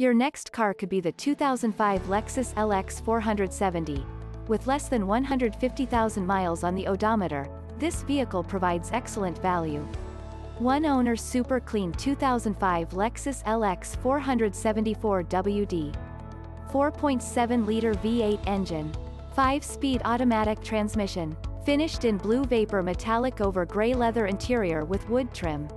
Your next car could be the 2005 Lexus LX 470. With less than 150,000 miles on the odometer, this vehicle provides excellent value. One owner super clean 2005 Lexus LX 470 4WD. 4.7-liter V8 engine. 5-speed automatic transmission. Finished in blue vapor metallic over gray leather interior with wood trim.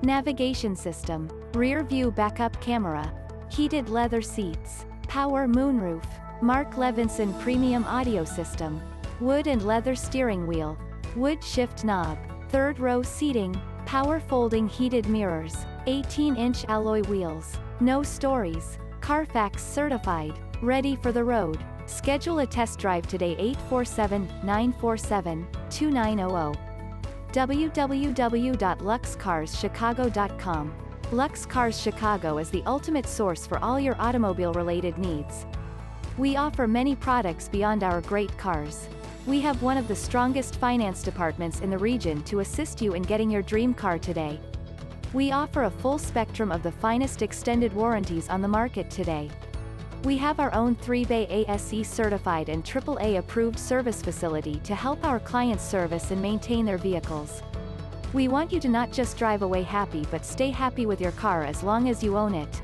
Navigation system. Rear view backup camera. Heated leather seats. Power moonroof. Mark Levinson premium audio system. Wood and leather steering wheel. Wood shift knob. Third row seating. Power folding heated mirrors. 18-inch alloy wheels. No stories. Carfax certified. Ready for the road. Schedule a test drive today 847-947-2900. www.luxcarschicago.com. Lux Cars Chicago is the ultimate source for all your automobile-related needs. We offer many products beyond our great cars. We have one of the strongest finance departments in the region to assist you in getting your dream car today. We offer a full spectrum of the finest extended warranties on the market today. We have our own 3-bay ASE certified and AAA approved service facility to help our clients service and maintain their vehicles. We want you to not just drive away happy but stay happy with your car as long as you own it.